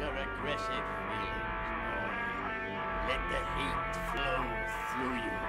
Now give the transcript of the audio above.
your aggressive feelings, boy. Let the heat flow through you.